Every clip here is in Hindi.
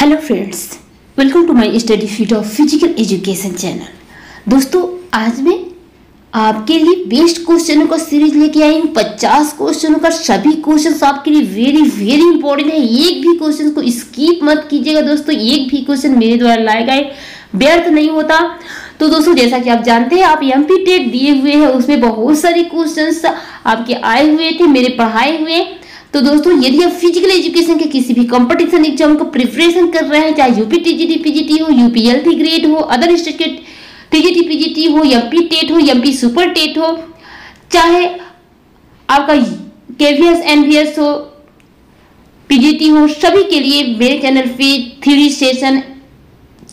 Hello friends welcome to my study feed of physical education channel दोस्तों, आज मैं आपके लिए बेस्ट क्वेश्चनों का सीरीज़ लेके आई हूँ। पचास क्वेश्चनों का, सभी क्वेश्चन आपके लिए वेरी वेरी इंपॉर्टेंट है। एक भी क्वेश्चन को स्किप मत कीजिएगा दोस्तों। एक भी क्वेश्चन मेरे द्वारा लाए गए। व्यर्थ नहीं होता। तो दोस्तों, जैसा कि आप जानते हैं, आप एमपी टेट दिए हुए हैं। उसमें बहुत सारे क्वेश्चन आपके आए हुए थे, मेरे पढ़ाए हुए। तो दोस्तों, यदि आप फ़िज़िकल एजुकेशन के किसी भी कंपटीशन एग्ज़ाम का प्रिपरेशन कर रहे हैं, चाहे यूपी टीजीटी पीजीटी हो यूपीएलटी ग्रेड हो अदर स्टेट टीजीटी पीजीटी हो एमपी टेट हो एमपी सुपर टेट हो, चाहे आपका केवीएस एनवीएस हो पीजीटी हो, सभी के लिए मेरे चैनल पे three session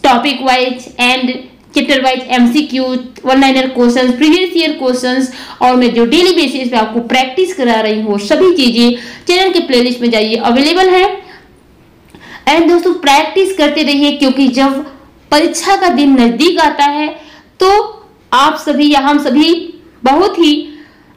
topic wise and chapter wise MCQ one liner questions previous year questions और मैं जो डेली बेसिस पे आपको प्रैक्टिस करा रही हूँ, सभी चीज़ें चैनल के प्लेलिस्ट में जाइए अवेलेबल है। एंड दोस्तों प्रैक्टिस करते रहिए, क्योंकि जब परीक्षा का दिन नज़दीक आता है तो आप सभी या हम सभी बहुत ही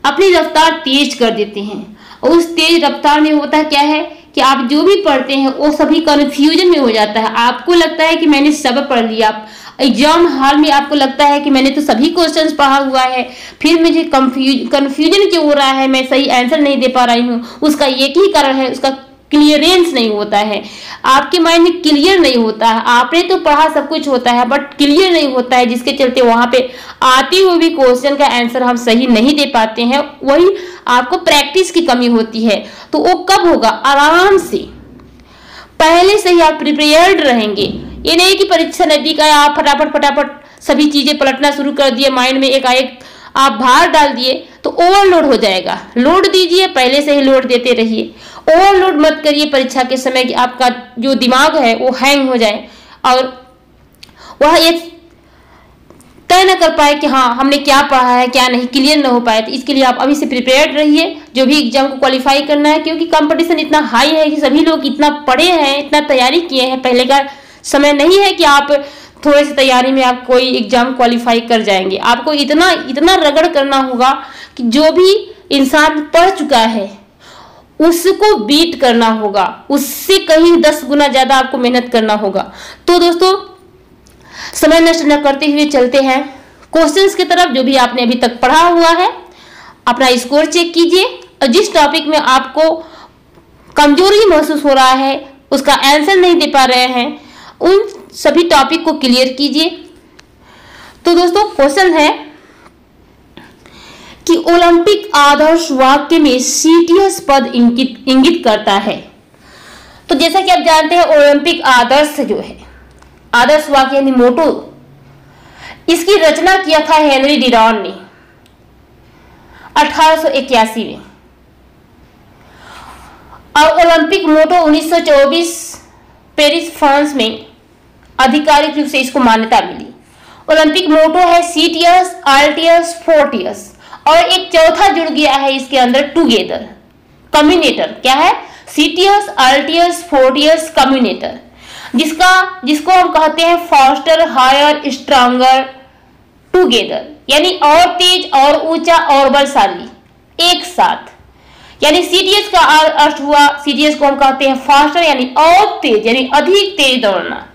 अपनी रफ्तार तेज कर देते हैं। और उस तेज रफ्तार में होता क्या है कि आप जो भी पढ़ते हैं, वो सभी कन्फ्यूज़न में हो जाता है। आपको लगता है कि मैंने सब पढ़ लिया एग्ज़ाम हॉल में आपको लगता है कि मैंने तो सभी क्वेश्चंस पढ़ा हुआ है, फिर मुझे कंफ्यूज कंफ्यूजन क्यों हो रहा है? मैं सही आंसर नहीं दे पा रही हूँ। उसका एक ही कारण है, उसका क्लियरेंस नहीं होता है। आपके माइंड में क्लियर नहीं होता। है आपने तो पढ़ा सब कुछ होता है बट क्लियर नहीं होता है, जिसके चलते वहाँ पे आती हुई भी क्वेश्चन का आंसर हम सही नहीं दे पाते हैं। वही आपको प्रैक्टिस की कमी होती है। तो वो कब होगा? आराम से। पहले से ही आप प्रिपेयर्ड रहेंगे। ये नहीं कि परीक्षा नज़दीक आया आप फटाफट फटाफट सभी चीज़ें पलटना शुरू कर दिए, माइंड में एक आए, आप भार डाल दिए तो ओवरलोड हो जाएगा। लोड दीजिए, पहले से ही लोड देते रहिए। ओवरलोड मत करिए परीक्षा के समय कि आपका जो दिमाग है, वो हैंग हो जाए। और वह एक तय न कर पाए कि हाँ हमने क्या पढ़ा है, क्या नहीं क्लियर न हो पाए तो इसके लिए आप अभी से प्रिपेयर्ड रहिए। जो भी एग्ज़ाम को क्वालिफाई करना है, क्योंकि कंपटीशन इतना हाई है कि सभी लोग इतना पढ़े हैं, इतना तैयारी किए हैं, पहले का समय नहीं है कि आप थोड़े से तैयारी में आप कोई एग्ज़ाम क्वालिफाई कर जाएँगे। आपको इतना इतना रगड़ करना होगा कि जो भी इंसान पढ़ चुका है, उसको बीट करना होगा। उससे कहीं दस गुना ज़्यादा आपको मेहनत करना होगा। तो दोस्तों, समय नष्ट न करते हुए चलते हैं। क्वेश्चंस की तरफ़ जो भी आपने अभी तक पढ़ा हुआ है, अपना स्कोर चेक कीजिए। और जिस टॉपिक में आपको कमज़ोरी महसूस हो रहा है, उसका आंसर नहीं दे पा रहे हैं उन सभी टॉपिक को क्लियर कीजिए। तो दोस्तों क्वेश्चन है कि ओलंपिक आदर्श वाक्य में सीटीएस पद इंगित इंगित करता है। तो जैसा कि आप जानते हैं ओलंपिक आदर्श जो है आदर्श वाक्य यानी मोटो, इसकी रचना किया था हेनरी डिरॉन ने 1881 में। और ओलंपिक मोटो 1924 पेरिस, फ्रांस में आधिकारिक रूप से इसको मान्यता मिली। ओलंपिक मोटो है सीटियस आल्टियस फोर्टियस और एक चौथा जुड़ गया है इसके अंदर टुगेदर कम्युनेटर क्या है? सीटियस आल्टियस फोर्टियस कम्युनेटर जिसका, जिसको हम कहते हैं फास्टर हायर स्ट्रांगर टुगेदर यानी और तेज, और ऊँचा, और बलशाली। एक साथ। यानी सीटीएस का अर्थ हुआ सीटीएस को हम कहते हैं फास्टर यानी और तेज, यानी अधिक तेज दौड़ना।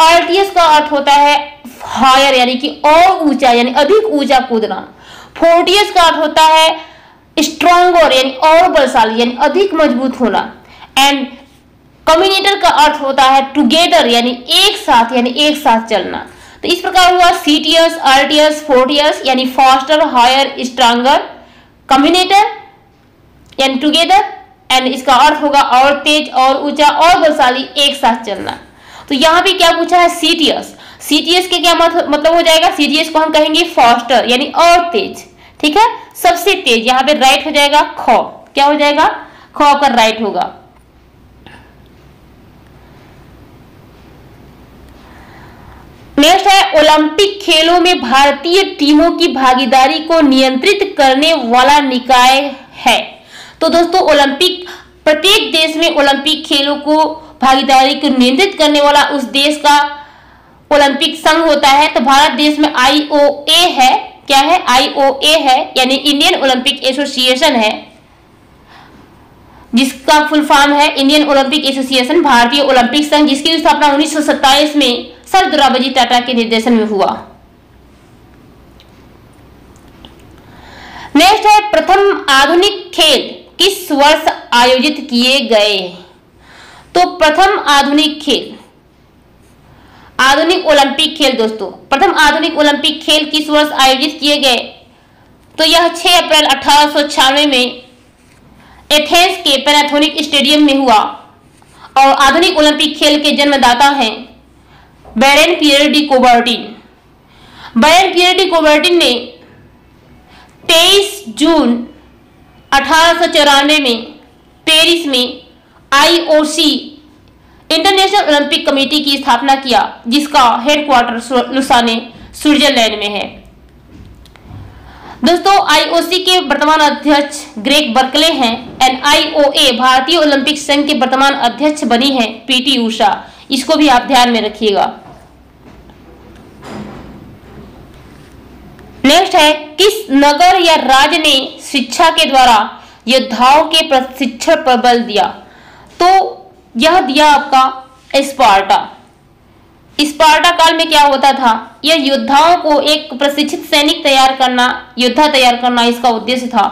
आरटीएस का अर्थ होता है हायर यानी कि और ऊँचा, यानी अधिक ऊँचा कूदना। फोर्टियस का अर्थ होता है स्ट्रॉन्गर यानी और बलशाली, यानी अधिक मज़बूत होना। एंड कम्युनेटर का अर्थ होता है टुगेदर यानी एक साथ, यानी एक साथ चलना। तो इस प्रकार हुआ सीटीएस आरटीएस फोर्टियस यानी फास्टर हायर स्ट्रांगर कम्युनेटर यानी टुगेदर एंड इसका अर्थ होगा और तेज, और ऊँचा, और बलशाली, एक साथ चलना। तो यहाँ पे क्या पूछा है? सीटीएस सीटीएस के क्या मतलब हो जाएगा? सीटीएस को हम कहेंगे फास्टर यानी और तेज ठीक है? सबसे तेज, यहाँ पे राइट हो जाएगा ख। क्या हो जाएगा? ख का राइट होगा। नेक्स्ट है ओलंपिक खेलों में भारतीय टीमों की भागीदारी को नियंत्रित करने वाला निकाय है। तो दोस्तों ओलंपिक प्रत्येक देश में ओलंपिक खेलों को भागीदारी को नियंत्रित करने वाला उस देश का ओलंपिक संघ होता है तो भारत देश में आईओए है। क्या है? आईओए है, यानी इंडियन ओलंपिक एसोसिएशन है, जिसका फुल फॉर्म है इंडियन ओलंपिक एसोसिएशन, भारतीय ओलंपिक संघ, जिसकी स्थापना उन्नीस सौ सत्ताईस में सर दुराबाजी टाटा के निर्देशन में हुआ। नेक्स्ट है, प्रथम आधुनिक खेल किस वर्ष आयोजित किए गए? तो प्रथम आधुनिक खेल। आधुनिक ओलंपिक खेल दोस्तों। प्रथम आधुनिक ओलंपिक खेल किस वर्ष आयोजित किए गए? तो यह 6 अप्रैल अठारह में एथेंस के पैनाथोनिक स्टेडियम में हुआ। और आधुनिक ओलंपिक खेल के जन्मदाता हैं Baron Pierre de Coubertin. Baron Pierre de Coubertin ने 23 जून अठारह सौ चौरानवे में पेरिस में आईओसी इंटरनेशनल ओलंपिक कमेटी की स्थापना किया, जिसका हेडक्वार्टर लुसाने स्विट्जरलैंड में है। दोस्तों आईओसी के वर्तमान अध्यक्ष ग्रेग बर्कले हैं एनआईओए भारतीय ओलंपिक संघ के वर्तमान अध्यक्ष बनी है पीटी उषा। इसको भी आप ध्यान में रखिएगा। नेक्स्ट है, किस नगर या राज्य ने शिक्षा के द्वारा योद्धाओं के प्रशिक्षण पर बल दिया? तो यह दिया आपका स्पार्टा। स्पार्टा काल में क्या होता था? यह योद्धाओं को एक प्रशिक्षित सैनिक तैयार करना, योद्धा तैयार करना इसका उद्देश्य था।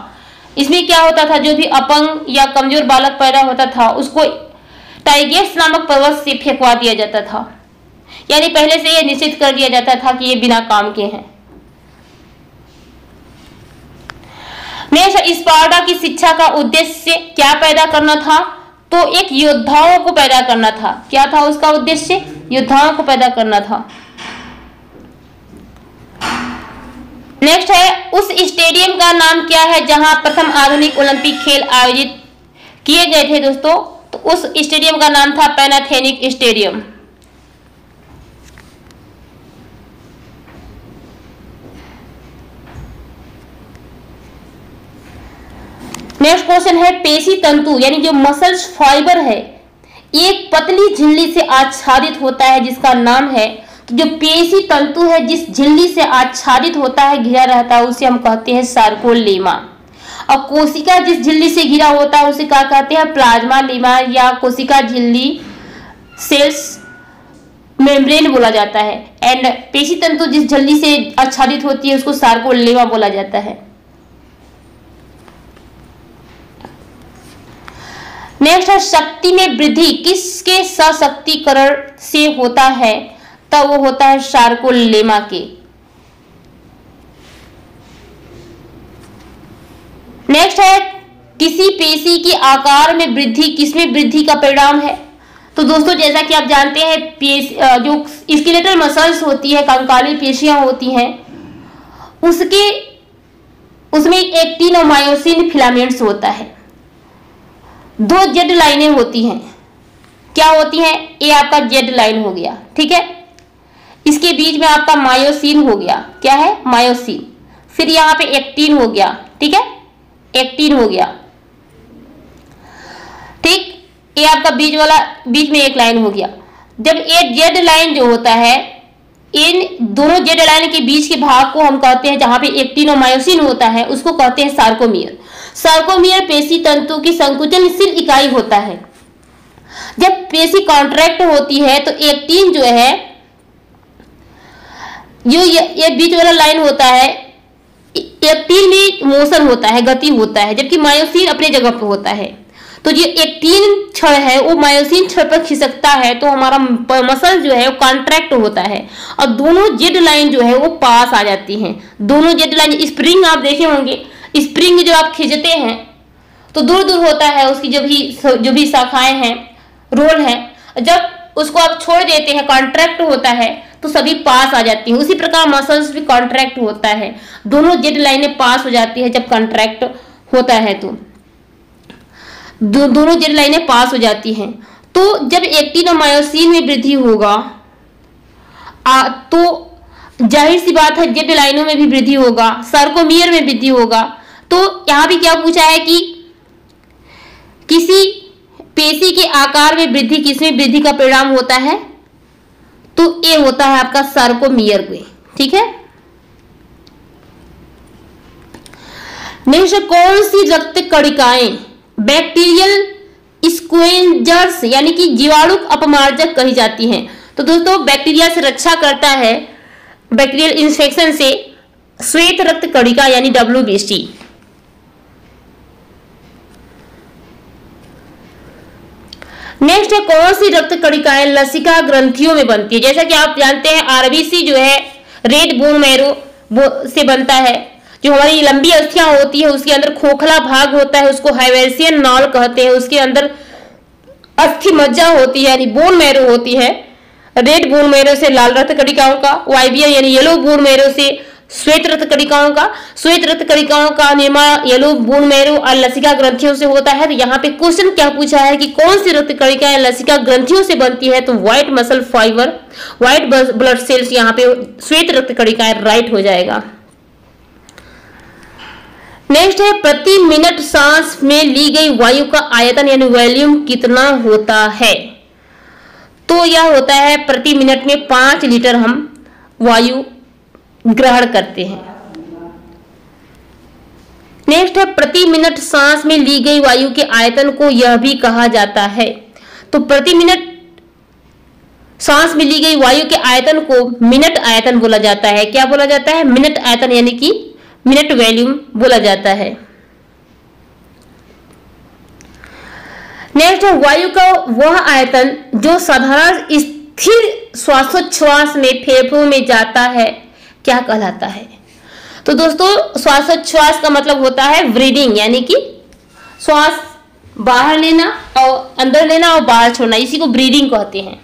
इसमें क्या होता था? जो भी अपंग या कमज़ोर बालक पैदा होता था, उसको टाइगेट्स नामक पर्वत से फेंकवा दिया जाता था। यानी पहले से यह निश्चित कर दिया जाता था कि ये बिना काम के हैं। स्पार्टा की शिक्षा का उद्देश्य क्या पैदा करना था? तो एक योद्धाओं को पैदा करना था। क्या था उसका उद्देश्य? योद्धाओं को पैदा करना था। नेक्स्ट है, उस स्टेडियम का नाम क्या है जहाँ प्रथम आधुनिक ओलंपिक खेल आयोजित किए गए थे दोस्तों? तो उस स्टेडियम का नाम था पैनाथेनिक स्टेडियम। नेक्स्ट क्वेश्चन है, पेशी तंतु, यानी जो मसल्स फाइबर है, एक पतली झिल्ली से आच्छादित होता है, जिसका नाम है तो जो पेशी तंतु है, जिस झिल्ली से आच्छादित होता है, घिरा रहता है, उसे हम कहते हैं सार्कोलेमा और कोशिका जिस झिल्ली से घिरा होता है, उसे क्या कहते हैं प्लाज्मा लीमा या कोशिका झिल्ली सेल्स मेम्ब्रेन बोला जाता है। एंड पेशी तंतु जिस झिल्ली से आच्छादित होती है, उसको सार्कोलेमा बोला जाता है। नेक्स्ट है, शक्ति में वृद्धि किसके सशक्तिकरण से होता है? तब वो होता है शार्कोलेमा के। नेक्स्ट है, किसी पेशी के आकार में वृद्धि किसमें वृद्धि का परिणाम है? तो दोस्तों, जैसा कि आप जानते हैं जो स्केलेटल मसल्स होती है, कंकाली पेशियाँ होती हैं, उसके, उसमें एक्टिन और मायोसिन फिलामेंट्स होता है। दो जेड लाइनें होती हैं। क्या होती हैं? ये आपका जेड लाइन हो गया, ठीक है? इसके बीच में आपका मायोसिन हो गया। क्या है? मायोसिन। फिर यहाँ पे एक्टिन हो गया, ठीक है? एक्टिन हो गया। ठीक? ये आपका बीच वाला, बीच में एक लाइन हो गया। जब ये जेड लाइन जो होता है, इन दोनों जेड लाइन के बीच के भाग को हम कहते हैं, जहाँ पे एक्टिन और मायोसिन होता है, उसको कहते हैं सार्कोमियर। सार्कोमियर पेशी तंतु की संकुचनशील इकाई होता है जब पेशी कॉन्ट्रैक्ट होती है तो एक्टिन जो है जो ये, ये बीच वाला लाइन होता है एक्टिन में मोशन होता है गति होता है जबकि मायोसिन अपने जगह पर होता है तो जो एक्टिन क्षण है वो मायोसिन क्षण पर खिसकता है तो हमारा मसल जो है वो कॉन्ट्रैक्ट होता है और दोनों जेड लाइन जो है वो पास आ जाती हैं दोनों जेड लाइन स्प्रिंग आप देखे होंगे स्प्रिंग जो आप खींचते हैं तो दूर दूर होता है उसकी जो भी जो भी शाखाएँ हैं रोल है जब उसको आप छोड़ देते हैं कॉन्ट्रैक्ट होता है तो सभी पास आ जाती हैं। उसी प्रकार मसल्स भी कॉन्ट्रैक्ट होता है। दोनों जेड लाइनें पास हो जाती है जब कॉन्ट्रैक्ट होता है तो। दो, दोनों जेड लाइनें पास हो जाती हैं। तो जब एक्टिन और मायोसिन में वृद्धि होगा आ, तो ज़ाहिर सी बात है जेड लाइनों में भी वृद्धि होगा सर्कोमियर में वृद्धि होगा तो यहाँ भी क्या पूछा है कि किसी पेशी के आकार में वृद्धि किसमें वृद्धि का परिणाम होता है? तो ये होता है आपका सर्कोमियर में, ठीक है? नेक्स्ट, कौन सी रक्त कणिकाएँ बैक्टीरियल स्क्वेंजर्स यानी कि जीवाणु अपमार्जक कही जाती हैं? तो दोस्तों बैक्टीरिया से रक्षा करता है बैक्टीरियल इंफेक्शन से श्वेत रक्त कणिका, यानी डब्ल्यू नेक्स्ट है, कौन सी रक्त कणिकाएँ लसिका ग्रंथियों में बनती है? जैसा कि आप जानते हैं आरबीसी जो है रेड बोन मैरो से बनता है। जो हमारी लंबी अस्थियाँ होती है, उसके अंदर खोखला भाग होता है, उसको हाइवेसियन नॉल कहते हैं। उसके अंदर अस्थि मज्जा होती है, यानी बोन मैरो होती है। रेड बोन मैरो से लाल रक्त कणिकाओं का वाइबिया यानी येलो बोन मैरो से श्वेत रक्त कणिकाओं का श्वेत रक्त कणिकाओं का निर्माण येलो बोन मैरो और लसिका ग्रंथियों से होता है। तो यहाँ पे क्वेश्चन क्या पूछा है कि कौन सी रक्त कणिकाएँ लसिका ग्रंथियों से बनती है? तो white muscle fibre white blood cells यहाँ पे श्वेत रक्त कणिकाएँ राइट हो जाएगा। नेक्स्ट है, प्रति मिनट सांस में ली गई वायु का आयतन यानी वॉल्यूम कितना होता है? तो यह होता है प्रति मिनट में पाँच लीटर हम वायु ग्रहण करते हैं। नेक्स्ट है, प्रति मिनट सांस में ली गई वायु के आयतन को यह भी कहा जाता है। तो प्रति मिनट सांस में ली गई वायु के आयतन को मिनट आयतन बोला जाता है। क्या बोला जाता है? मिनट आयतन यानी कि मिनट वैल्यूम बोला जाता है। नेक्स्ट है, वायु का वह आयतन जो साधारण स्थिर श्वासोच्छ्वास में फेफड़ों में जाता है। क्या कहलाता है? तो दोस्तों श्वासोच्छ्वास का मतलब होता है ब्रीडिंग यानी कि श्वास बाहर लेना और अंदर लेना और बाहर छोड़ना, इसी को ब्रीडिंग कहते हैं।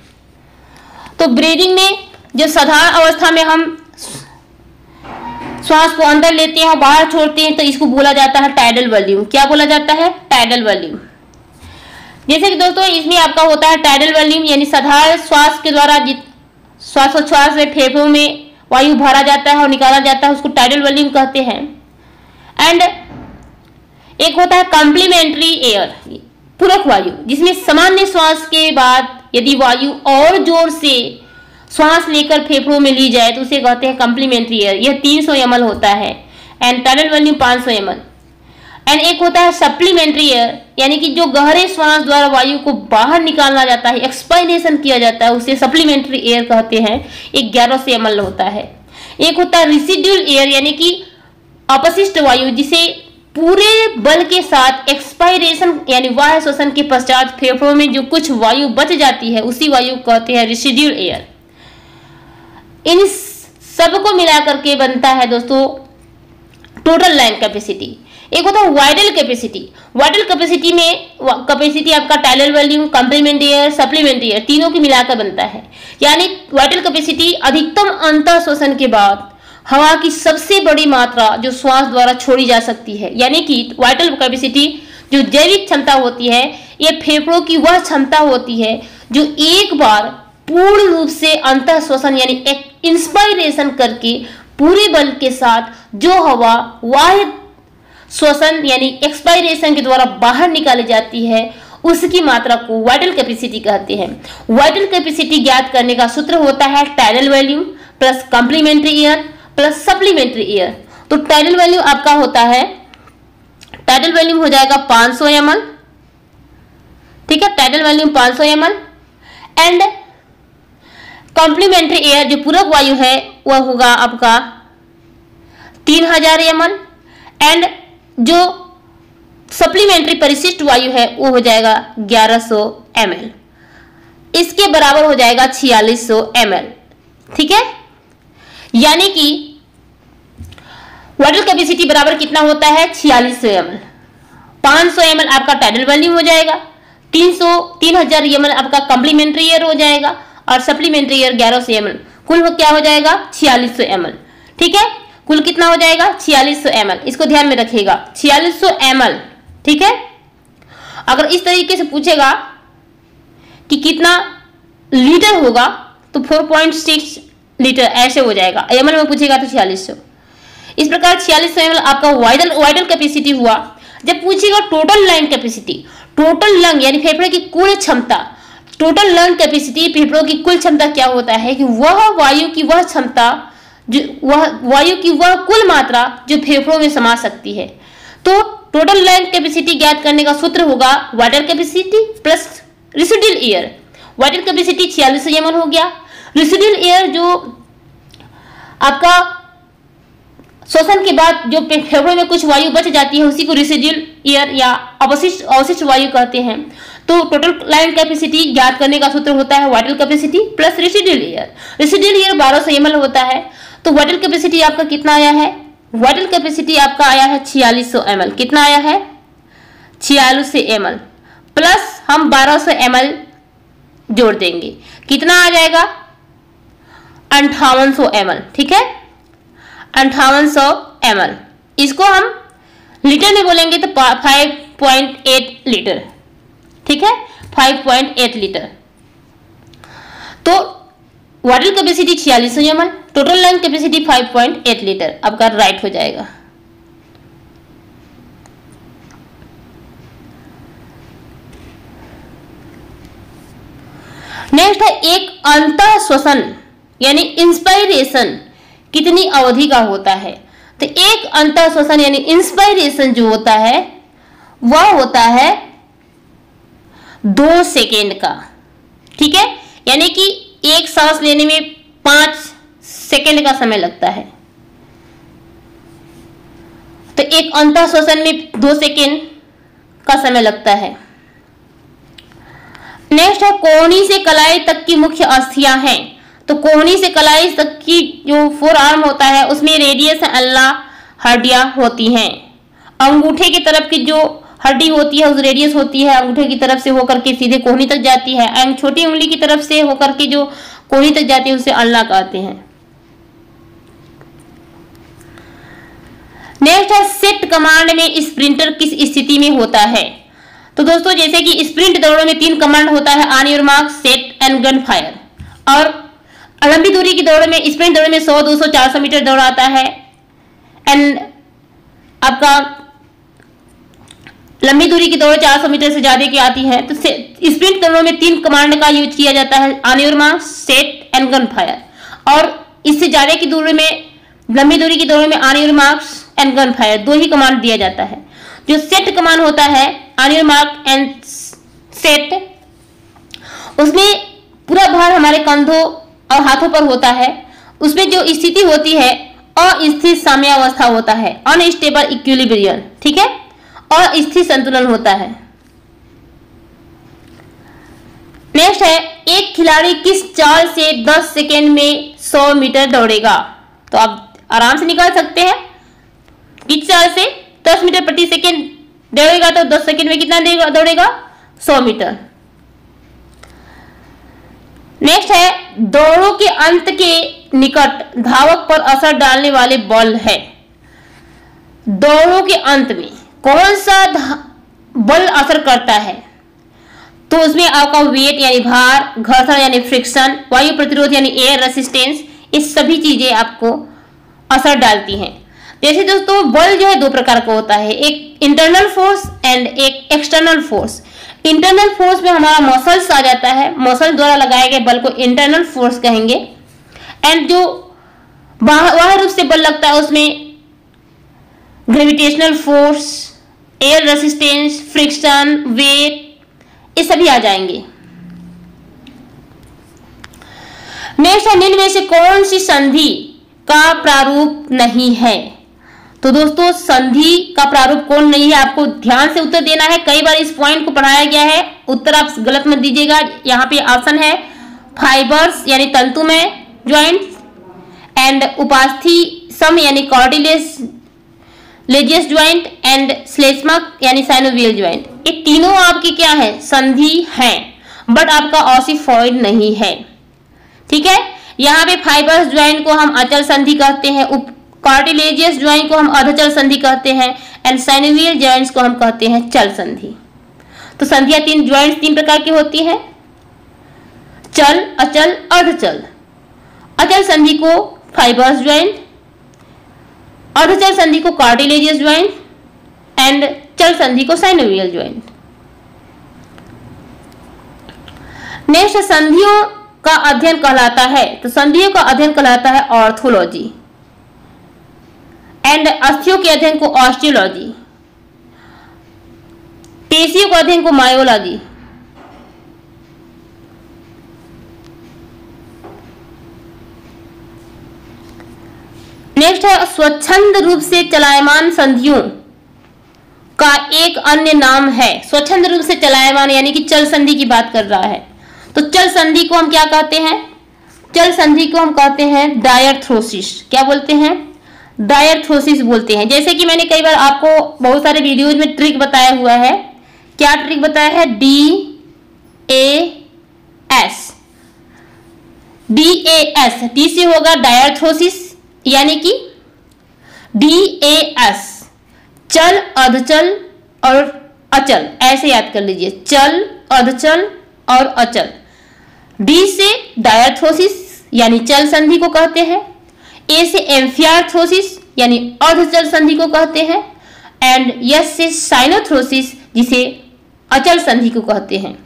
तो ब्रीडिंग में जब साधारण अवस्था में हम श्वास को अंदर लेते हैं और बाहर छोड़ते हैं तो इसको बोला जाता है टाइडल वॉल्यूम क्या बोला जाता है? टाइडल वॉल्यूम जैसे कि दोस्तों, इसमें आपका होता है टाइडल वॉल्यूम यानी साधारण श्वास के द्वारा श्वासोच्छ्वास में फेफड़ों में वायु भरा जाता है और निकाला जाता है, उसको टाइडल वॉल्यूम कहते हैं। एंड एक होता है कॉम्प्लीमेंट्री एयर पूरक वायु, जिसमें सामान्य श्वास के बाद यदि वायु और ज़ोर से श्वास लेकर फेफड़ों में ली जाए तो उसे कहते हैं कॉम्प्लीमेंट्री एयर यह 300 सौ होता है। एंड टाइडल वॉल्यूम 500 सौ एंड एक होता है सप्लीमेंट्री एयर यानी कि जो गहरे श्वास द्वारा वायु को बाहर निकालना जाता है एक्सपाइरेशन किया जाता है, उसे सप्लीमेंट्री एयर कहते हैं। एक ग्यारह से एम होता है। एक होता है रिसिड्यूल एयर यानी कि अपशिष्ट वायु, जिसे पूरे बल के साथ एक्सपायरेशन यानी वायु श्वसन के पश्चात फेफड़ों में जो कुछ वायु बच जाती है, उसी वायु कहते हैं रिसिड्यूल एयर इन सबको मिलाकर के बनता है दोस्तों टोटल लैंग कैपेसिटी एक होता है वाइडल कैपेसिटी वाइडल कैपेसिटी में कैपेसिटी आपका tidal volume complement air supplement air तीनों की मिलाकर बनता है। यानी वाइटल कैपेसिटी अधिकतम अंत शोषण के बाद हवा की सबसे बड़ी मात्रा जो श्वास द्वारा छोड़ी जा सकती है। यानी कि वाइटल कैपेसिटी जो जैविक क्षमता होती है, ये फेफड़ों की वह क्षमता होती है जो एक बार पूर्ण रूप से अंत श्वसन यानी इंस्पायरेशन करके पूरे बल के साथ जो हवा वाहिद श्वसन, यानी एक्सपायरेशन के द्वारा बाहर निकाली जाती है, उसकी मात्रा को वाइटल कैपेसिटी कहते हैं। वाइटल कैपेसिटी ज्ञात करने का सूत्र होता है tidal volume plus complementary air plus supplementary air तो टाइडल वैल्यू आपका होता है टाइडल वैल्यूम हो जाएगा 500 सौ ठीक है? टाइडल वैल्यूम 500 सौ एम एंड कॉम्प्लीमेंट्री एयर जो पूरक वायु है, वह होगा आपका 3000 हज़ार एम एंड जो सप्लीमेंट्री परिशिष्ट वायु है, वो हो जाएगा 1100 सौ इसके बराबर हो जाएगा 4600 सौ ठीक है? यानी कि वाटर कैपेसिटी बराबर कितना होता है? 4600 सौ एम पाँच सौ एम आपका टाइडल वैल्यू हो जाएगा. 300 3000 एम आपका कॉम्प्लीमेंट्री ईयर हो जाएगा और सप्लीमेंट्री ईयर 1100 सौ एम कुल क्या हो जाएगा? 4600 सौ ठीक है? कुल कितना हो जाएगा? छियालीस सौ इसको ध्यान में रखिएगा। छियालीस सौ ठीक है? अगर इस तरीके से पूछेगा कि कितना लीटर होगा तो 4.6 लीटर ऐसे हो जाएगा। एम में पूछेगा तो छियालीस इस प्रकार छियालीस सौ आपका वाइडल वाइडल कैपेसिटी हुआ। जब पूछेगा total lung capacity total lung यानी फेफड़े की कुल क्षमता टोटल लंग कैपेसिटी फेफड़ों की कुल क्षमता क्या होता है कि वह वायु की वह क्षमता जो वह, वायु की वह कुल मात्रा जो फेफड़ों में समा सकती है। तो टोटल लैंड कैपेसिटी ज्ञात करने का सूत्र होगा water capacity plus residual air water capacity छियालीस एम हो गया। रिसिडियल ईयर जो आपका शोषण के बाद जो फेफड़ों में कुछ वायु बच जाती है, उसी को रिसिडियल ईयर या अवशिष्ट अवशिष्ट वायु कहते हैं। तो टोटल लाइन कैपेसिटी ज्ञात करने का सूत्र होता है water capacity plus residual air residual air बारह सौ एम होता है। तो वाटर कैपेसिटी आपका कितना आया है? वाटर कैपेसिटी आपका आया है छियालीस सौ एम कितना आया है? छियालीस एम प्लस हम बारह सौ एम जोड़ देंगे। कितना आ जाएगा? अंठावन सौ ठीक है? अंठावन सौ एम इसको हम लीटर में बोलेंगे तो फाइव पॉइंट एट लीटर ठीक है? फाइव पॉइंट एट लीटर तो वाटर कैपेसिटी छियालीस सौ M total lung capacity five point eight litre आपका राइट हो जाएगा। नेक्स्ट है, एक अंत श्वसन यानी इंस्पायरेशन कितनी अवधि का होता है? तो एक अंत श्वसन यानी इंस्पायरेशन जो होता है, वह होता है दो सेकेंड का। ठीक है? यानी कि एक सांस लेने में पाँच सेकेंड का समय लगता है। तो एक अंत श्वसन में दो सेकेंड का समय लगता है। नेक्स्ट है, कोहनी से कलाई तक की मुख्य अस्थियाँ हैं। तो कोहनी से कलाई तक की जो फोर आर्म होता है, उसमें रेडियस अल्लाह, हड्डियाँ होती हैं। अंगूठे की तरफ़ की जो हड्डी होती है, उस रेडियस होती है, अंगूठे की तरफ़ से होकर के सीधे कोहनी तक जाती है एंड छोटी उंगली की तरफ़ से होकर के जो कोहनी तक जाती है, उसे अल्लाह कहते हैं। नेक्स्ट है सेट कमांड में स्प्रिंटर किस स्थिति में होता है? तो दोस्तों, जैसे कि स्प्रिंट दौड़ों में तीन कमांड होता है on your mark set and gun fire और लंबी दूरी की दौड़ में स्प्रिंट दौड़ में 100 200 400 मीटर दौड़ आता है। एंड आपका लंबी दूरी की दौड़ 400 मीटर से ज़्यादा की आती है। तो स्प्रिंट दौड़ों में तीन कमांड का यूज़ किया जाता है आन सेट एंड गन फायर और इससे ज़्यादा की दूरी में लंबी दूरी की दौड़ में आन मार्क्स एंड गन फायर दो ही कमांड दिया जाता है। जो सेट कमांड होता है on your mark and set, उसमें पूरा भार हमारे कंधों और हाथों पर होता है। उसमें जो स्थिति होती है, अस्थिर साम्यावस्था होता है अनस्टेबल इक्विलिब्रियम ठीक है? और स्थिर संतुलन होता है। नेक्स्ट है, एक खिलाड़ी किस चाल से 10 सेकेंड में 100 मीटर दौड़ेगा? तो आप आराम से निकाल सकते हैं। किस चाल से 10 मीटर प्रति सेकेंड दौड़ेगा तो 10 सेकेंड में कितना दौड़ेगा? 100 मीटर। नेक्स्ट है, दौड़ों के अंत के निकट धावक पर असर डालने वाले बल है। दौड़ों के अंत में कौन सा बल असर करता है? तो उसमें आपका वेट यानी भार, घर्षण यानी फ्रिक्शन वायु प्रतिरोध यानी एयर रेसिस्टेंस ये सभी चीज़ें आपको असर डालती हैं। जैसे दोस्तों, बल जो है दो प्रकार का होता है, एक इंटरनल फोर्स एंड एक एक्सटर्नल फोर्स इंटरनल फोर्स में हमारा मसल्स आ जाता है मसल द्वारा लगाए गए बल को इंटरनल फोर्स कहेंगे। एंड जो बाह्य रूप से बल लगता है, उसमें gravitational force air resistance friction weight ये सभी आ जाएँगे। नेक्स्ट है निम्न में से कौन सी संधि का प्रारूप नहीं है? तो दोस्तों, संधि का प्रारूप कौन नहीं है, आपको ध्यान से उत्तर देना है। कई बार इस पॉइंट को पढ़ाया गया है। उत्तर आप गलत मत दीजिएगा। यहाँ पे ऑप्शन है फाइबर्स यानी तंतु में ज्वाइंट एंड उपास्थि, सम, यानी कॉर्डिलेस लेजियस ज्वाइंट एंड स्लेस्मक यानी साइनोवियल ज्वाइंट ये तीनों आपके क्या है? संधि है बट आपका ऑसिफॉइड नहीं है। ठीक है? यहाँ पे फाइबर्स ज्वाइंट को हम अचल संधि कहते हैं, उप कार्टिलेजियस ज्वाइंट को हम अर्धचल संधि कहते हैं एंड साइनोवियल ज्वाइंट्स को हम कहते हैं चल संधि। तो संधियाँ तीन ज्वाइंट्स तीन प्रकार की होती हैं। चल, अचल अर्धचल अचल संधि को फाइबर्स ज्वाइंट अर्धचल संधि को कार्टिलेजियस ज्वाइंट एंड चल संधि को साइनोवियल ज्वाइंट नेक्स्ट संधियों का अध्ययन कहलाता है। तो संधियों का अध्ययन कहलाता है ऑर्थोलॉजी एंड अस्थियों के अध्ययन को ऑस्ट्रियोलॉजी पेशियों को अध्ययन को मायोलॉजी नेक्स्ट है स्वच्छंद रूप से चलायमान संधियों का एक अन्य नाम है। स्वच्छंद रूप से चलायमान यानी कि चल संधि की बात कर रहा है। तो चल संधि को हम क्या कहते हैं? चल संधि को हम कहते हैं डायरथ्रोसिस। क्या बोलते हैं? डायरथ्रोसिस बोलते हैं। जैसे कि मैंने कई बार आपको बहुत सारे वीडियोज़ में ट्रिक बताया हुआ है। क्या ट्रिक बताया है? D A S. D A S. D से होगा डायरथ्रोसिस। यानी कि डी ए एस चल, अधचल और अचल, ऐसे याद कर लीजिए, चल, अधचल और अचल। डी से डायथ्रोसिस यानी चल संधि को कहते हैं। ए से एम्फियार्थ्रोसिस यानी अर्धचल संधि को कहते हैं। एंड यस से साइनोथ्रोसिस जिसे अचल संधि को कहते हैं।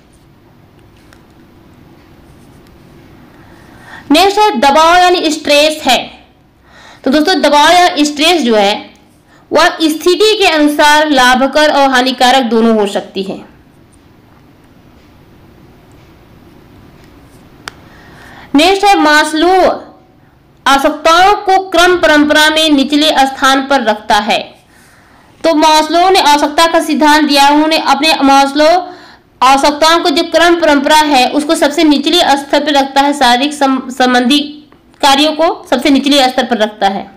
नेक्स्ट है, दबाव यानी स्ट्रेस है। तो दोस्तों, दबाव या स्ट्रेस जो है, वह स्थिति के अनुसार लाभकर और हानिकारक दोनों हो सकती है। नेक्स्ट है, मास्लो आवश्यकताओं को क्रम परंपरा में निचले स्थान पर रखता है। तो मास्लो ने आवश्यकता का सिद्धांत दिया, उन्होंने अपने मास्लो आवश्यकताओं को जो क्रम परंपरा है, उसको सबसे निचले स्तर पर रखता है शारीरिक संबंधी कार्यों को सबसे निचले स्तर पर रखता है।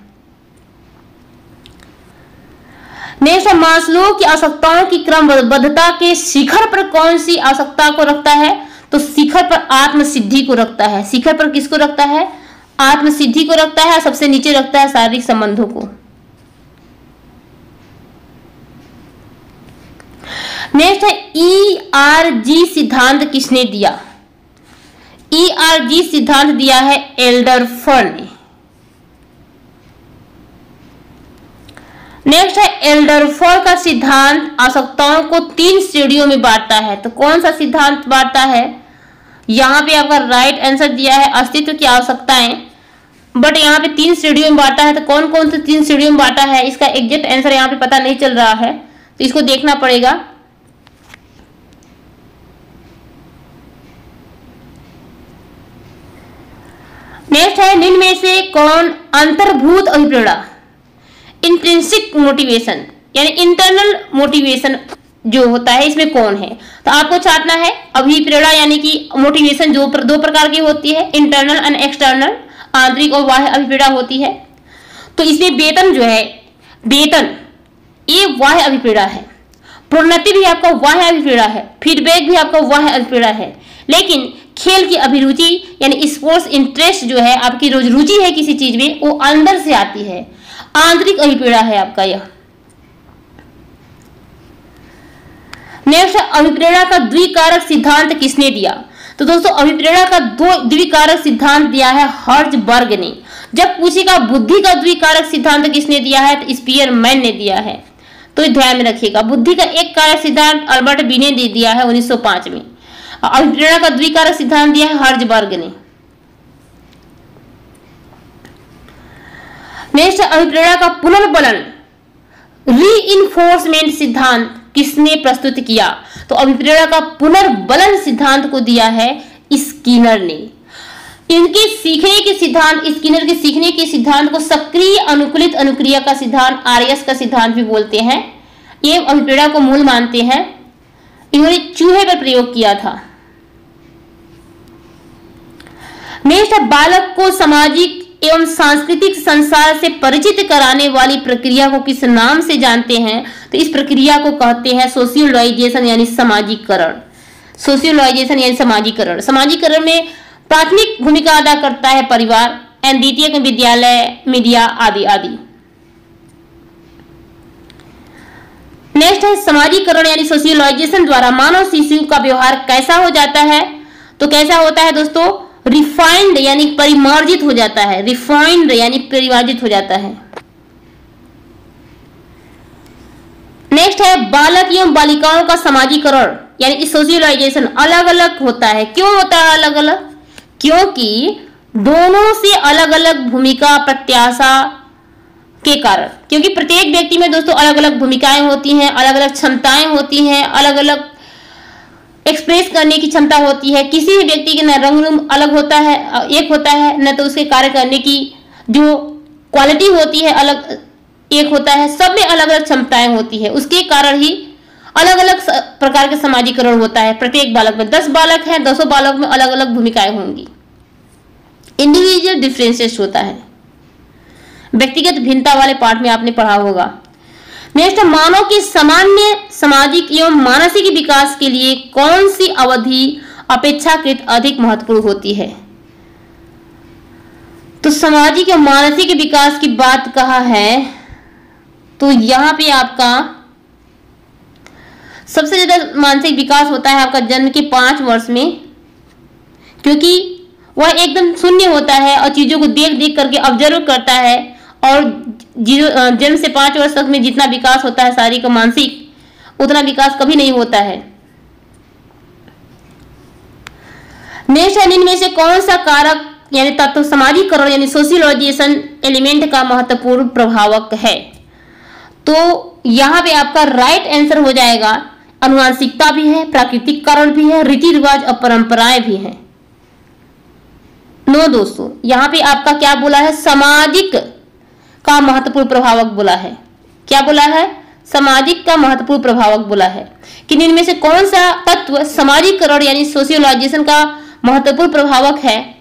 नेक्स्ट मास्लो की आवश्यकताओं की क्रमबद्धता के शिखर पर कौन सी आवश्यकता को रखता है? तो शिखर पर आत्म सिद्धि को रखता है। शिखर पर किसको रखता है? आत्म सिद्धि को रखता है सबसे नीचे रखता है शारीरिक संबंधों को। नेक्स्ट है ई आर जी सिद्धांत किसने दिया? ई आर सिद्धांत दिया है एल्डर फर ने नेक्स्ट है, एल्डर एल्डरफॉर का सिद्धांत आवश्यकताओं को तीन श्रेणियों में बांटता है। तो कौन सा सिद्धांत बांटता है? यहाँ पे आपका राइट आंसर दिया है अस्तित्व की आवश्यकताएँ। बट यहाँ पे तीन श्रेणियों में बांटा है तो कौन कौन से तीन श्रेणियों में बांटा है? इसका एग्जैक्ट आंसर यहाँ पे पता नहीं चल रहा है। तो इसको देखना पड़ेगा। नेक्स्ट है, निम्न में से कौन अंतर्भूत अभिप्रेरणा? इंट्रेंसिक मोटिवेशन यानी इंटरनल मोटिवेशन जो होता है, इसमें कौन है? तो आपको छाटना है, अभिप्रेरणा यानी कि मोटिवेशन जो दो प्रकार की होती है इंटरनल एंड एक्सटर्नल आंतरिक और बाह्य अभिप्रेरणा होती है। तो इसमें वेतन जो है, वेतन, ये वाह्य अभिप्रेरणा है। प्रोन्नति भी आपका वाह्य अभिप्रेरणा है फीडबैक भी आपका वाह्य अभिप्रेरणा है। लेकिन खेल की अभिरुचि, यानी स्पोर्ट्स इंटरेस्ट जो है, आपकी रोज रुचि है किसी चीज़ में, वो अंदर से आती है। आंतरिक अभिप्रेरणा है आपका यह। नेक्स्ट अभिप्रेरणा का द्विकारक सिद्धांत किसने दिया? तो दोस्तों, अभिप्रेरणा का दो द्विकारक सिद्धांत दिया है हर्ज वर्ग ने। जब पूछेगा बुद्धि का द्विकारक सिद्धांत किसने दिया है तो स्पीयर मैन ने दिया है। तो ध्यान में रखिएगा, बुद्धि का एक कारक सिद्धांत अल्बर्ट बी ने दे दिया है 1905 में। अभिप्रेरणा का द्विकारक सिद्धांत दिया है हर्ज वर्ग ने। नेक्स्ट अभिप्रेरणा का पुनर्बलन री सिद्धांत किसने प्रस्तुत किया? तो अभिप्रेरणा का पुनर्बलन सिद्धांत को दिया है स्किनर ने। इनके सीखने के सिद्धांत, स्किनर के सीखने के सिद्धांत को सक्रिय, अनुकूलित अनुक्रिया का सिद्धांत आरएस का सिद्धांत भी बोलते हैं। ये अभिप्रेरणा को मूल मानते हैं। इन्होंने चूहे पर प्रयोग किया था। नेक्स्ट बालक को सामाजिक एवं सांस्कृतिक संसार से परिचित कराने वाली प्रक्रिया को किस नाम से जानते हैं? तो इस प्रक्रिया को कहते हैं सोशियोलाइजेशन यानी सामाजिकरण। सोशियोलाइजेशन यानी सामाजिकरण। सामाजिकरण में प्राथमिक भूमिका अदा करता है परिवार एंड द्वितीय विद्यालय, मीडिया आदि आदि। नेक्स्ट है, समाजीकरण यानी सोशियोलाइजेशन द्वारा मानव शिशु का व्यवहार कैसा हो जाता है? तो कैसा होता है दोस्तों? रिफाइंड यानी परिमार्जित हो जाता है। रिफाइंड यानी परिमार्जित हो जाता है। नेक्स्ट है, बालक एवं बालिकाओं का समाजीकरण यानी सोशियलाइजेशन अलग अलग होता है। क्यों होता है अलग अलग क्योंकि दोनों से अलग अलग भूमिका, प्रत्याशा के कारण। क्योंकि प्रत्येक व्यक्ति में दोस्तों अलग अलग भूमिकाएँ होती हैं अलग अलग क्षमताएँ होती हैं अलग अलग एक्सप्रेस करने की क्षमता होती है। किसी भी व्यक्ति के न रंग रूप अलग होता है एक होता है, न तो उसके कार्य करने की जो क्वालिटी होती है, अलग, एक होता है। सब में अलग अलग क्षमताएँ होती है। उसके कारण ही अलग अलग प्रकार के समाजीकरण होता है। प्रत्येक बालक में दस बालक है, दसों बालक में अलग अलग भूमिकाएँ होंगी। इंडिविजुअल डिफ्रेंशिएट होता है। व्यक्तिगत भिन्नता वाले पाठ में आपने पढ़ा होगा। नेक्स्ट मानव के सामान्य सामाजिक एवं मानसिक विकास के लिए कौन सी अवधि अपेक्षाकृत अधिक महत्वपूर्ण होती है? तो सामाजिक एवं मानसिक विकास की बात कहा है तो यहाँ पे आपका सबसे ज़्यादा मानसिक विकास होता है आपका जन्म के पाँच वर्ष में, क्योंकि वह एकदम शून्य होता है और चीज़ों को देख देख करके ऑब्ज़र्व करता है। और जन्म से पाँच वर्ष तक में जितना विकास होता है शारीरिक और मानसिक, उतना विकास कभी नहीं होता है। नेक्स्ट है, इनमें से कौन सा कारक, यानी तत्व, सामाजिकरण, यानी सोशियोलॉजिएशन एलिमेंट का महत्वपूर्ण प्रभावक है? तो यहाँ पे आपका राइट आंसर हो जाएगा। अनुवांशिकता भी है, प्राकृतिक कारण भी है, रीति रिवाज और परंपराएँ भी हैं। नो दोस्तों, यहाँ पे आपका क्या बोला है? सामाजिक का महत्वपूर्ण प्रभावक बोला है। क्या बोला है? सामाजिक का महत्वपूर्ण प्रभावक बोला है। कि इनमें से कौन सा तत्व सामाजिकरण यानी सोशियोलॉजिजेशन का महत्वपूर्ण प्रभावक है?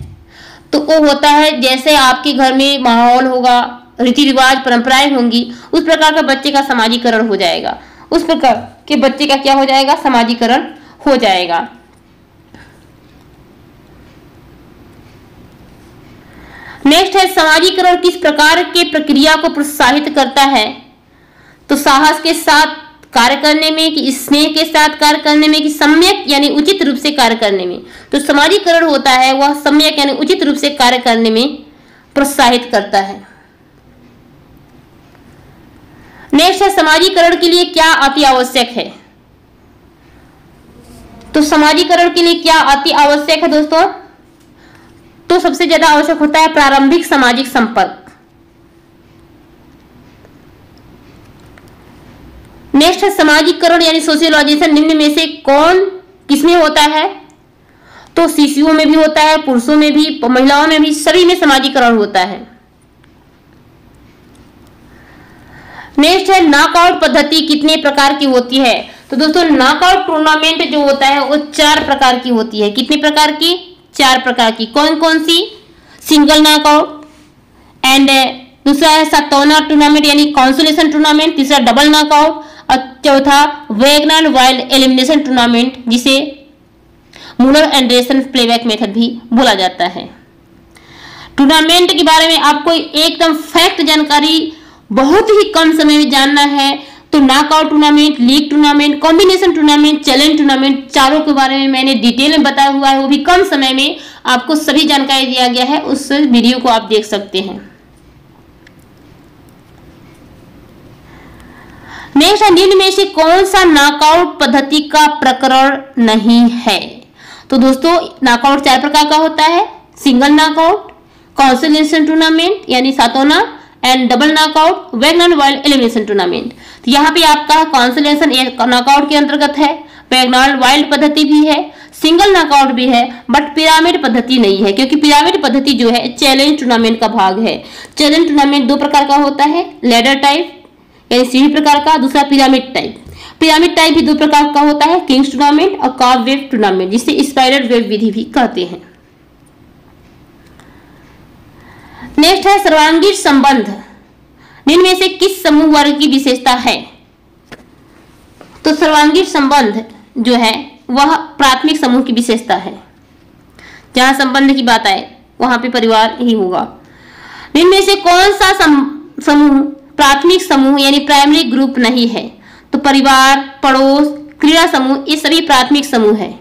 तो वो होता है, जैसे आपके घर में माहौल होगा, रीति रिवाज, परंपराएँ होंगी, उस प्रकार का बच्चे का समाजीकरण हो जाएगा। उस प्रकार के बच्चे का क्या हो जाएगा? सामाजिकरण हो जाएगा। नेक्स्ट है, समाजीकरण किस प्रकार के प्रक्रिया को प्रोत्साहित करता है? तो साहस के साथ कार्य करने में, कि स्नेह के साथ कार्य करने में, कि सम्यक यानी उचित रूप से कार्य करने में। तो समाजीकरण होता है, वह सम्यक यानी उचित रूप से कार्य करने में प्रोत्साहित करता है। नेक्स्ट है, समाजीकरण के लिए क्या अति आवश्यक है? तो समाजीकरण के लिए क्या अति आवश्यक है दोस्तों? तो सबसे ज़्यादा आवश्यक होता है प्रारंभिक सामाजिक संपर्क। नेक्स्ट है सामाजिकरण यानी सोशियोलॉजिशन निम्न में से कौन किसमें होता है? तो शिशुओं में भी होता है, पुरुषों में भी, महिलाओं में भी, सभी में सामाजिकरण होता है। नेक्स्ट है नॉकआउट पद्धति कितने प्रकार की होती है? तो दोस्तों नॉकआउट टूर्नामेंट जो होता है, वो चार प्रकार की होती है। कितने प्रकार की? चार प्रकार की। कौन कौन सी? सिंगल नॉकआउट एंड दूसरा है सतौना टूर्नामेंट यानी कॉन्सोलेशन टूर्नामेंट तीसरा डबल नॉकआउट और चौथा वेगनान वाइल्ड एलिमिनेशन टूर्नामेंट जिसे मुलर एंडरसन प्लेबैक मेथड भी बोला जाता है। टूर्नामेंट के बारे में आपको एकदम फैक्ट जानकारी बहुत ही कम समय में जानना है। तो knockout tournament league tournament combination tournament challenge tournament चारों के बारे में मैंने डिटेल में बताया हुआ है, वो भी कम समय में आपको सभी जानकारी दिया गया है, उस वीडियो को आप देख सकते हैं। नेक्स्ट है निम्न में से कौन सा नॉकआउट पद्धति का प्रकरण नहीं है? तो दोस्तों नॉकआउट चार प्रकार का होता है सिंगल नॉकआउट कॉन्सोलेशन टूर्नामेंट यानी Satona and double knockout Wagner world elimination tournament तो यहाँ पे आपका कॉन्सोलेशन नॉकआउट के अंतर्गत है वैगनॉल वाइल्ड पद्धति भी है सिंगल नॉकआउट भी है बट पिरामिड पद्धति नहीं है, क्योंकि पिरामिड पद्धति जो है चैलेंज टूर्नामेंट का भाग है। चैलेंज टूर्नामेंट दो प्रकार का होता है लेडर टाइप यानी सीढ़ी प्रकार का, दूसरा पिरामिड टाइप पिरामिड टाइप भी दो प्रकार का होता है किंग्स टूर्नामेंट और काव वेव टूर्नामेंट जिसे स्पाइडर वेव विधि भी कहते हैं। नेक्स्ट है सर्वांगीण संबंध। निम्न में से किस समूह वर्ग की विशेषता है? तो सर्वांगीण संबंध जो है, वह प्राथमिक समूह की विशेषता है। जहाँ संबंध की बात आए, वहाँ पे परिवार ही होगा। निम्न में से कौन सा समूह, प्राथमिक समूह यानी प्राइमरी ग्रुप नहीं है? तो परिवार, पड़ोस, क्रीड़ा समूह, ये सभी प्राथमिक समूह है।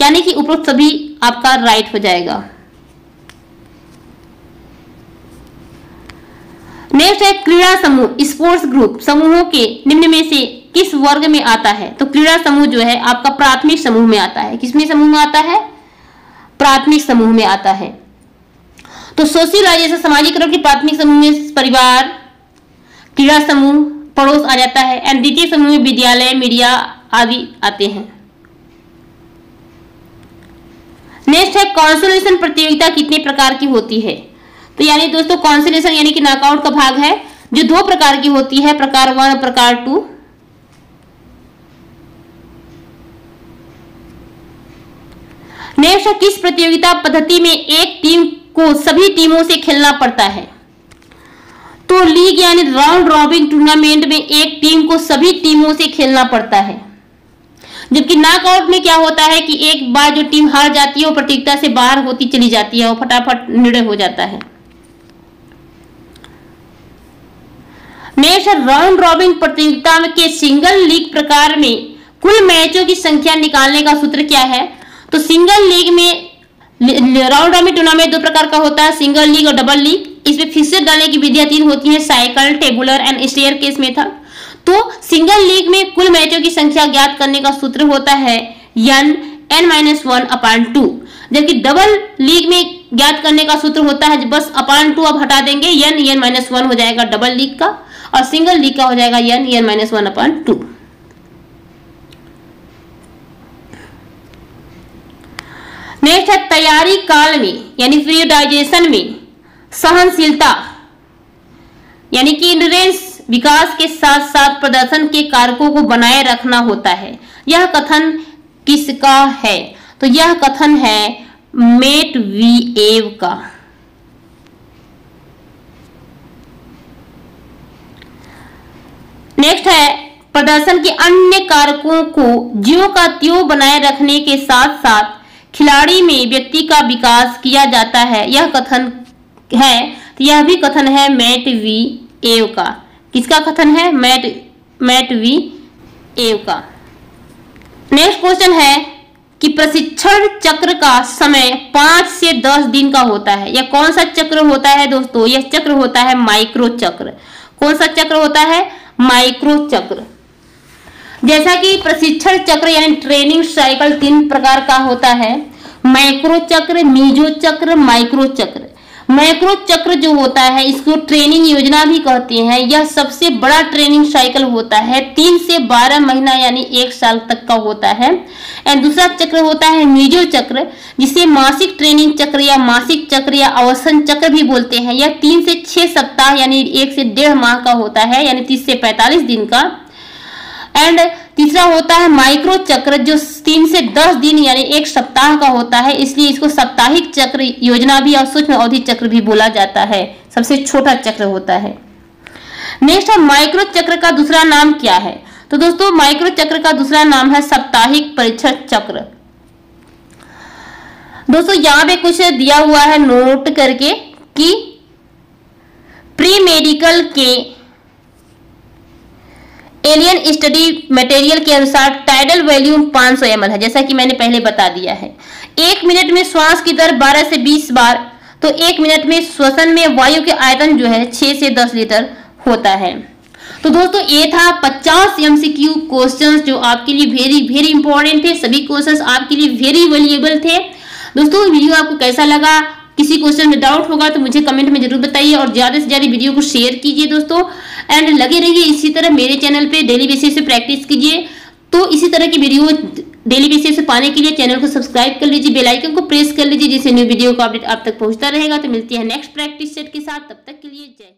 यानी कि उपरोक्त सभी आपका राइट हो जाएगा। नेक्स्ट है क्रीड़ा समूह स्पोर्ट्स ग्रुप समूहों के निम्न में से किस वर्ग में आता है? तो क्रीड़ा समूह जो है, आपका प्राथमिक समूह में आता है। किसमें समूह में आता है? प्राथमिक समूह में आता है। तो सोशियोलॉजी सामाजिकरण के प्राथमिक समूह में परिवार, क्रीड़ा समूह, पड़ोस आ जाता है, एंड द्वितीय समूह में विद्यालय, मीडिया आदि आते हैं। नेक्स्ट है, कॉन्सोलेशन प्रतियोगिता कितने प्रकार की होती है? तो यानी दोस्तों कॉन्सोलेशन यानी कि नॉकआउट का भाग है, जो दो प्रकार की होती है, प्रकार वन प्रकार टू नेक्स्ट किस प्रतियोगिता पद्धति में एक टीम को सभी टीमों से खेलना पड़ता है? तो लीग यानी राउंड रॉबिंग टूर्नामेंट में एक टीम को सभी टीमों से खेलना पड़ता है। जबकि नॉकआउट में क्या होता है कि एक बार जो टीम हार जाती है, वो प्रतियोगिता से बाहर होती चली जाती है और फटाफट निर्णय हो जाता है। नेक्स्ट राउंड रॉबिन प्रतियोगिता के सिंगल लीग प्रकार में कुल मैचों की संख्या निकालने का सूत्र क्या है? तो सिंगल लीग में राउंड रॉबिन टूर्नामेंट दो प्रकार का होता है, सिंगल लीग और डबल लीग। इसमें फिक्सर डालने की विधियाँ तीन होती है, cycle, tabular and staircase method तो सिंगल लीग में कुल मैचों की संख्या ज्ञात करने का सूत्र होता है N N minus one upon two. जबकि डबल लीग में ज्ञात करने का सूत्र होता है, बस अपान टू अब हटा देंगे यन एन माइनस वन हो जाएगा डबल लीग का। और सिंगल लीग का हो जाएगा? N N minus one upon two next है तैयारी काल में, यानी फ्रीडाइजेशन में, सहनशीलता, यानी कि इंडोरेंस विकास के साथ साथ प्रदर्शन के कारकों को बनाए रखना होता है। यह कथन किसका है? तो यह कथन है मेट वी एव का। नेक्स्ट है, प्रदर्शन के अन्य कारकों को ज्यो का त्यो बनाए रखने के साथ साथ खिलाड़ी में व्यक्ति का विकास किया जाता है। यह कथन है तो यह भी कथन है मैट वी एव का किसका कथन है? मैट मैट वी एव का नेक्स्ट क्वेश्चन है कि प्रशिक्षण चक्र का समय पाँच से दस दिन का होता है। यह कौन सा चक्र होता है दोस्तों? यह चक्र होता है माइक्रो चक्र। कौन सा चक्र होता है? माइक्रो चक्र। जैसा कि प्रशिक्षण चक्र यानी ट्रेनिंग साइकिल तीन प्रकार का होता है। माइक्रो चक्र, मीजो चक्र, माइक्रो चक्र। मैक्रो चक्र जो होता है, इसको ट्रेनिंग योजना भी कहते हैं। यह सबसे बड़ा ट्रेनिंग साइकिल होता है। तीन से बारह महीना यानी एक साल तक का होता है। एंड दूसरा चक्र होता है मीजो चक्र, जिसे मासिक ट्रेनिंग चक्र या मासिक चक्र या अवसन चक्र भी बोलते हैं। यह तीन से छह सप्ताह यानी एक से डेढ़ माह का होता है, यानी तीस से पैंतालीस दिन का। एंड तीसरा होता है माइक्रो चक्र, जो तीन से दस दिन यानी एक सप्ताह का होता है, इसलिए इसको साप्ताहिक चक्र योजना भी और सूक्ष्म अवधि चक्र भी बोला जाता है। सबसे छोटा चक्र होता है। नेक्स्ट है माइक्रो चक्र का दूसरा नाम क्या है? तो दोस्तों, माइक्रो चक्र का दूसरा नाम है साप्ताहिक परीक्षण चक्र। दोस्तों, यहाँ पे कुछ दिया हुआ है नोट करके कि प्री मेडिकल के एलियन स्टडी मटेरियल के अनुसार टाइडल वॉल्यूम 500 सौ है, जैसा कि मैंने पहले बता दिया है। एक मिनट में श्वास की दर 12 से 20 बार तो एक मिनट में श्वसन में वायु के आयतन जो है 6 से 10 लीटर होता है। तो दोस्तों, ये था 50 एमसीक्यू क्वेश्चंस जो आपके लिए वेरी वेरी इंपॉर्टेंट थे। सभी क्वेश्चंस आपके लिए वेरी वैल्यूएबल थे। दोस्तों, वीडियो आपको कैसा लगा? किसी क्वेश्चन में डाउट होगा तो मुझे कमेंट में ज़रूर बताइए और ज़्यादा से ज़्यादा वीडियो को शेयर कीजिए दोस्तों। एंड लगे रहिए इसी तरह मेरे चैनल पे डेली बेसिस से प्रैक्टिस कीजिए। तो इसी तरह की वीडियो डेली बेसिस से पाने के लिए चैनल को सब्सक्राइब कर लीजिए बेल आइकन को प्रेस कर लीजिए, जिससे न्यू वीडियो का अपडेट आप तक पहुँचता रहेगा। तो मिलती है नेक्स्ट प्रैक्टिस सेट के साथ। तब तक के लिए जय